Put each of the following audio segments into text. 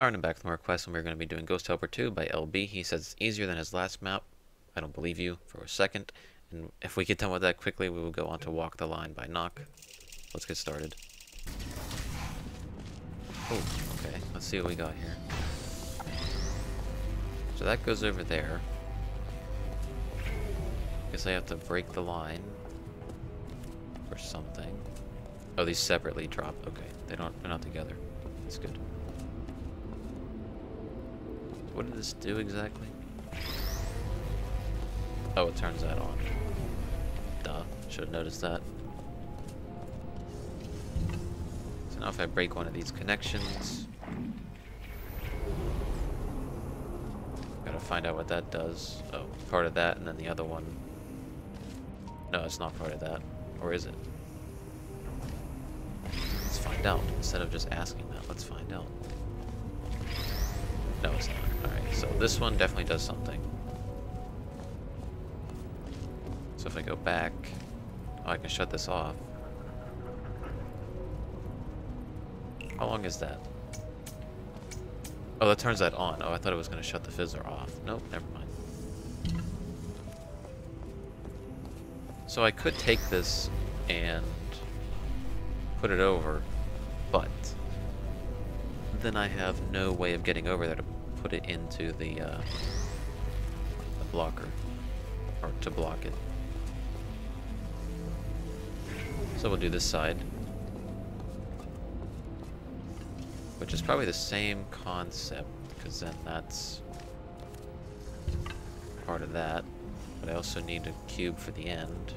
Alright, I'm back with more quests, and we're going to be doing Ghost Helper 2 by LB. He says it's easier than his last map. I don't believe you for a second. And if we get done with that quickly, we will go on to Walk the Line by Knock. Let's get started. Oh, okay. Let's see what we got here. So that goes over there. Guess I have to break the line. Or something. Oh, these separately drop. Okay, they don't, they're not together. That's good. What did this do exactly? Oh, it turns that on. Duh. Should have noticed that. So now if I break one of these connections... Gotta find out what that does. Oh, part of that and then the other one... No, it's not part of that. Or is it? Let's find out. Instead of just asking that, let's find out. No, it's not. This one definitely does something. So if I go back, oh, I can shut this off. How long is that? Oh, that turns that on. Oh, I thought it was going to shut the fizzler off. Nope, never mind. So I could take this and put it over, but then I have no way of getting over there to put it into the, uh, the blocker, or to block it. So we'll do this side. Which is probably the same concept, because then that's part of that. But I also need a cube for the end,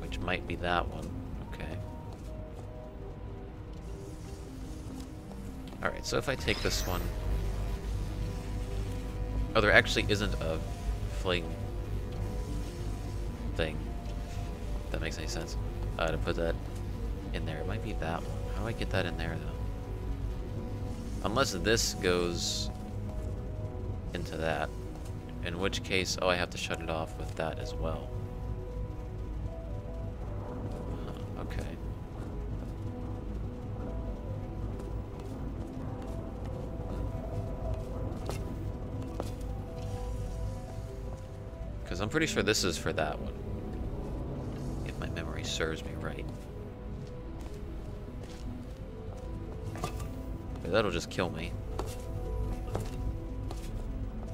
which might be that one. Okay. Alright, so if I take this one... Oh, there actually isn't a fling thing. If that makes any sense. Uh, to put that in there. It might be that one. How do I get that in there, though? Unless this goes into that. In which case, oh, I have to shut it off with that as well. Because I'm pretty sure this is for that one. If my memory serves me right. That'll just kill me.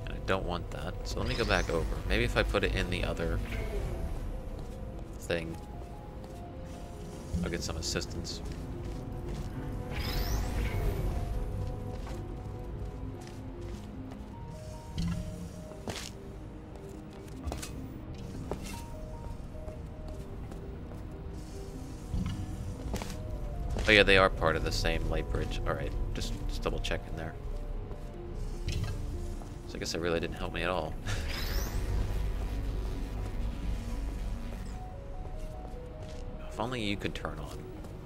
And I don't want that. So let me go back over. Maybe if I put it in the other thing, I'll get some assistance. Oh yeah, they are part of the same light bridge. Alright, just, just double checking there. So I guess it really didn't help me at all. if only you could turn on.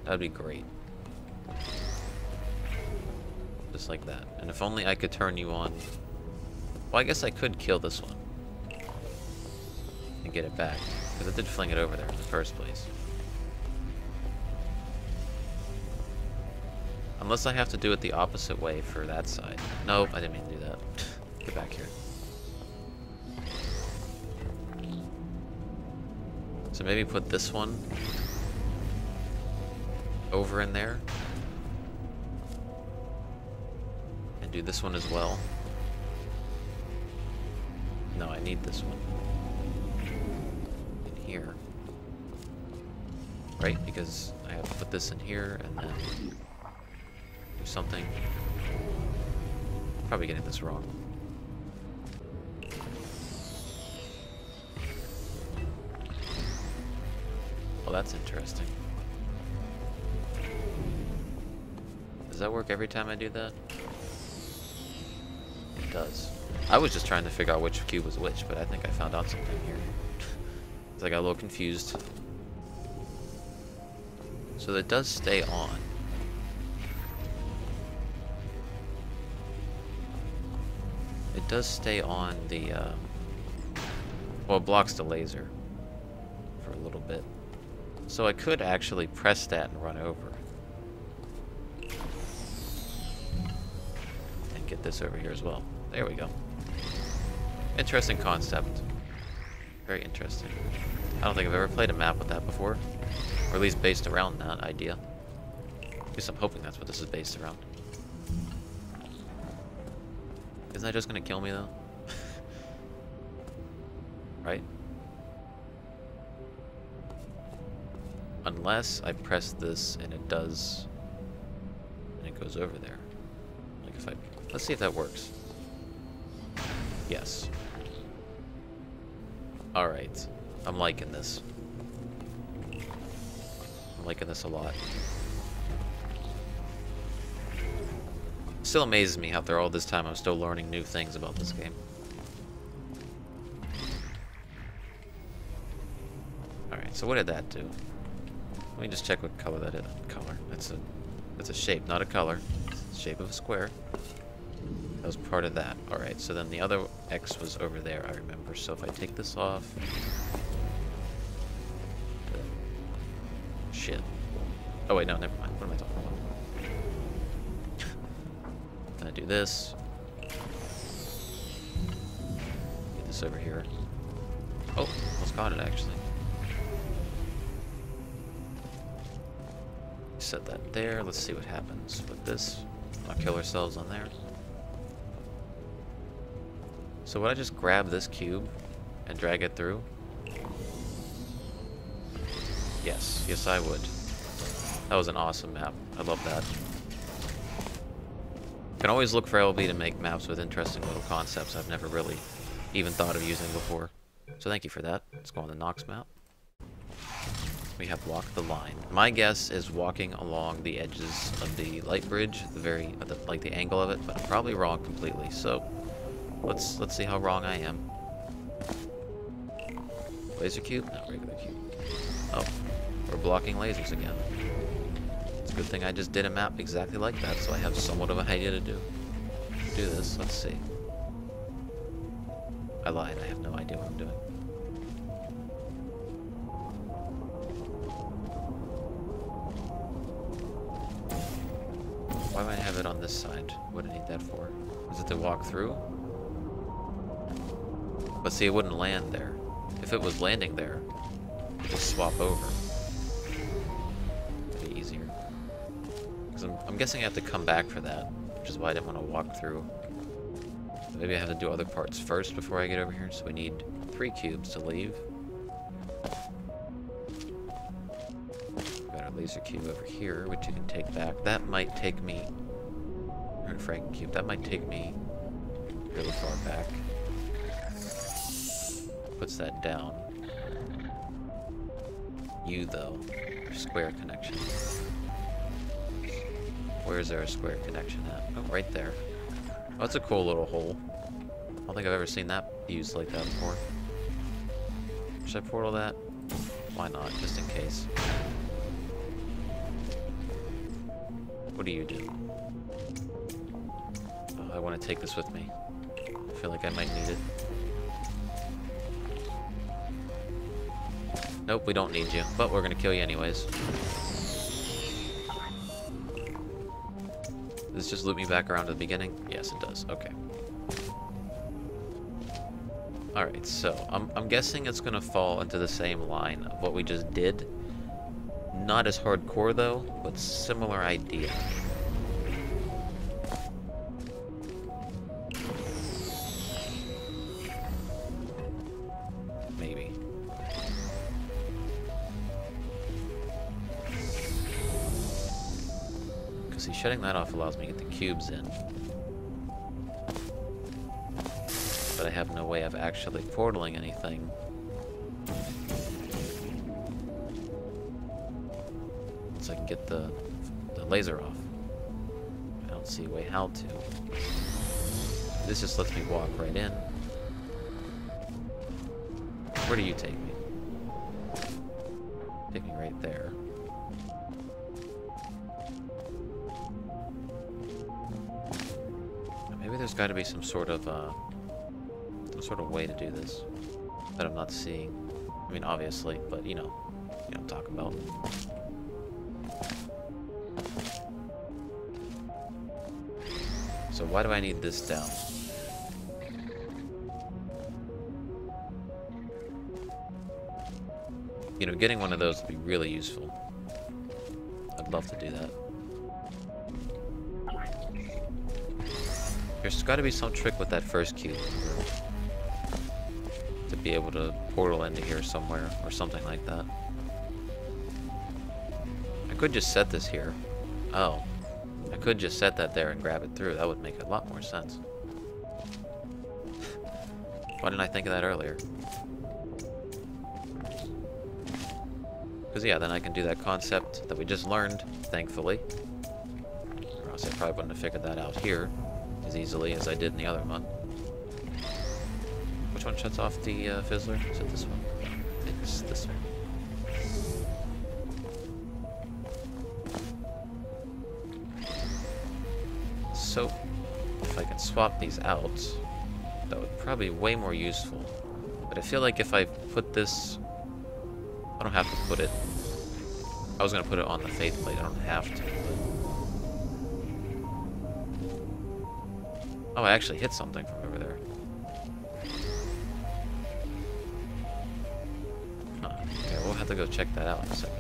That'd be great. Just like that. And if only I could turn you on. Well, I guess I could kill this one. And get it back. Because it did fling it over there in the first place. Unless I have to do it the opposite way for that side. Nope, I didn't mean to do that. Get back here. So maybe put this one over in there. And do this one as well. No, I need this one. In here. Right, because I have to put this in here and then something. Probably getting this wrong. Well, that's interesting. Does that work every time I do that? It does. I was just trying to figure out which cube was which, but I think I found out something here. I got a little confused. So that does stay on. Does stay on the, uh, well, it blocks the laser for a little bit. So I could actually press that and run over. And get this over here as well. There we go. Interesting concept. Very interesting. I don't think I've ever played a map with that before. Or at least based around that idea. At least I'm hoping that's what this is based around. Isn't that just gonna kill me though? right? Unless I press this and it does... And it goes over there. Like if I... Let's see if that works. Yes. Alright. I'm liking this. I'm liking this a lot. Still amazes me how, after all this time I'm still learning new things about this game. Alright, so what did that do? Let me just check what color that is. Color. That's a that's a shape, not a color. Shape of a square. That was part of that. Alright, so then the other X was over there, I remember. So if I take this off... Shit. Oh wait, no, never mind. What am I talking about? Gonna do this. Get this over here. Oh, almost got it actually. Set that there. Let's see what happens with this. I'll kill ourselves on there. So would I just grab this cube and drag it through? Yes, yes I would. That was an awesome map. I love that. Can always look for LB to make maps with interesting little concepts I've never really even thought of using before. So thank you for that. Let's go on the Nox map. We have walk the line. My guess is walking along the edges of the light bridge, the very, the, like the angle of it, but I'm probably wrong completely. So Let's let's see how wrong I am. Laser cube? Not regular cube. Oh, we're blocking lasers again. It's a good thing I just did a map exactly like that, so I have somewhat of an idea to do. Do this. Let's see. I lied. I have no idea what I'm doing. Why do I have it on this side? What do I need that for? Is it to walk through? But see, it wouldn't land there. If it was landing there, it would just swap over. I'm, guessing I have to come back for that, which is why I didn't want to walk through. Maybe I have to do other parts first before I get over here, so we need three cubes to leave. Got our laser cube over here, which you can take back. That might take me... Or frag cube. That might take me really far back puts that down. You, though, square connection. Where is there a square connection at? Oh, right there. Oh, that's a cool little hole. I don't think I've ever seen that used like that before. Should I portal that? Why not, just in case. What do you do? Oh, I want to take this with me. I feel like I might need it. Nope, we don't need you, but we're gonna kill you anyways. This just loop me back around to the beginning? Yes, it does. Okay. Alright, so I'm, I'm guessing it's gonna fall into the same line of what we just did. Not as hardcore though, but similar idea. Shutting that off allows me to get the cubes in. But I have no way of actually portaling anything. So I can get the, the laser off. I don't see a way how to. This just lets me walk right in. Where do you take me? Take me right there. Got to be some sort of, uh, some sort of way to do this that I'm not seeing. I mean, obviously, but you know, you know, talk about. So why do I need this down? You know, getting one of those would be really useful. I'd love to do that. There's got to be some trick with that first cube. To be able to portal into here somewhere, or something like that. I could just set this here. Oh. I could just set that there and grab it through. That would make a lot more sense. Why didn't I think of that earlier? Because, yeah, then I can do that concept that we just learned, thankfully. Or else I probably wouldn't have figured that out here as easily as I did in the other one. Which one shuts off the uh, fizzler? Is it this one? It's this one. So, if I can swap these out, that would probably be way more useful. But I feel like if I put this... I don't have to put it... I was going to put it on the faith plate, I don't have to. Oh, I actually hit something from over there. Huh. Okay, we'll have to go check that out in a second.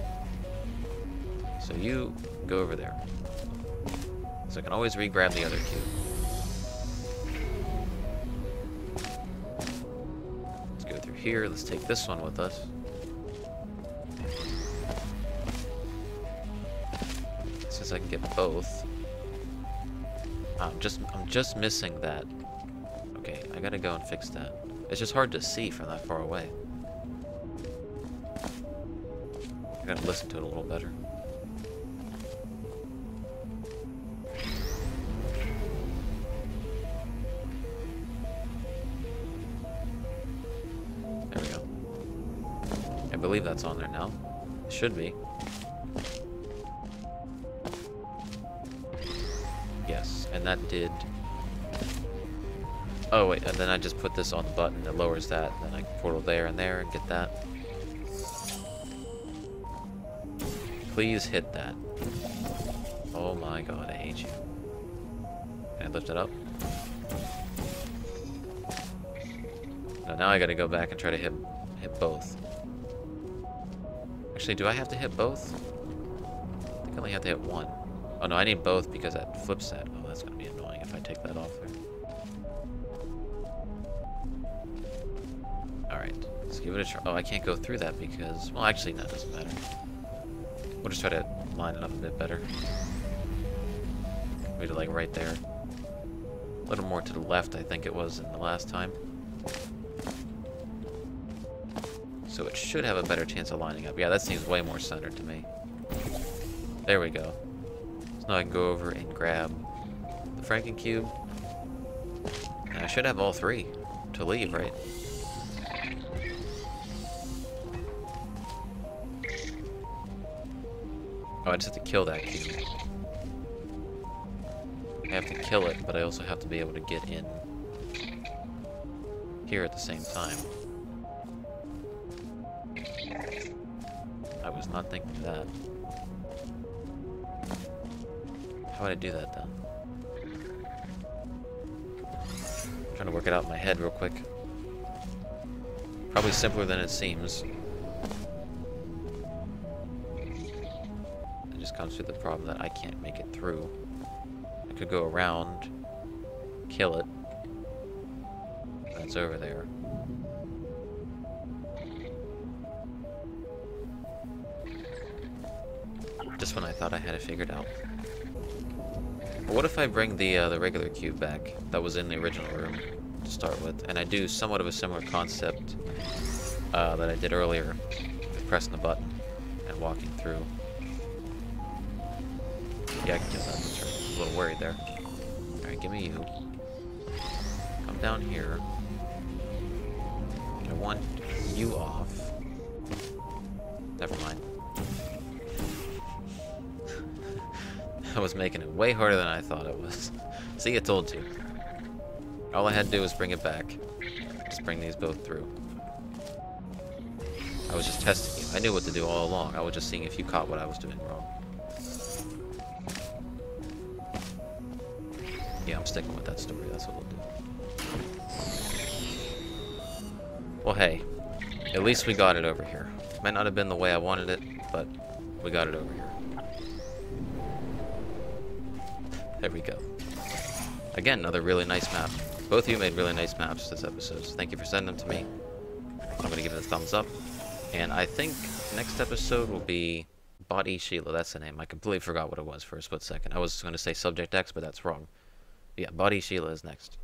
So you go over there. So I can always re-grab the other cube. Let's go through here. Let's take this one with us. Since I can get both. I'm just I'm just missing that. Okay, I gotta go and fix that. It's just hard to see from that far away. I gotta listen to it a little better. There we go. I believe that's on there now. It should be. That did... Oh wait, and then I just put this on the button that lowers that, and then I portal there and there and get that. Please hit that. Oh my god, I hate you. Can I lift it up? No, now I gotta go back and try to hit, hit both. Actually, do I have to hit both? I think I only have to hit one. Oh no, I need both because that flips that. Oh, that's gonna if I take that off there. Alright, let's give it a try. Oh, I can't go through that because... Well, actually, that doesn't matter. We'll just try to line it up a bit better. Maybe like right there. A little more to the left, I think it was in the last time. So it should have a better chance of lining up. Yeah, that seems way more centered to me. There we go. So now I can go over and grab the Franken Cube. I should have all three to leave, right? Oh, I just have to kill that cube. I have to kill it, but I also have to be able to get in here at the same time. I was not thinking that. How would I do that then? Trying to work it out in my head real quick. Probably simpler than it seems. It just comes to the problem that I can't make it through. I could go around, kill it. That's over there. Just when I thought I had it figured out. But what if I bring the uh, the regular cube back that was in the original room to start with, and I do somewhat of a similar concept uh, that I did earlier with pressing the button and walking through. Yeah, I can do that. I'm a little worried there. Alright, give me you. Come down here. I want you off. Never mind. I was making it way harder than I thought it was. See, I told you. All I had to do was bring it back. Just bring these both through. I was just testing you. I knew what to do all along. I was just seeing if you caught what I was doing wrong. Yeah, I'm sticking with that story. That's what we'll do. Well, hey. At least we got it over here. Might not have been the way I wanted it, but we got it over here. There we go. Again, another really nice map. Both of you made really nice maps this episode, so thank you for sending them to me. I'm going to give it a thumbs up. And I think next episode will be Body Sheila. That's the name. I completely forgot what it was for a split second. I was going to say Subject X, but that's wrong. Yeah, Body Sheila is next.